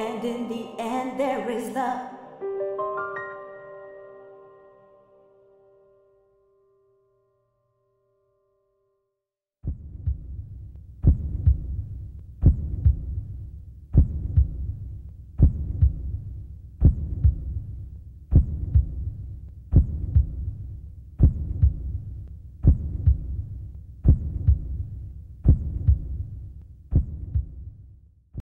And in the end, there is love.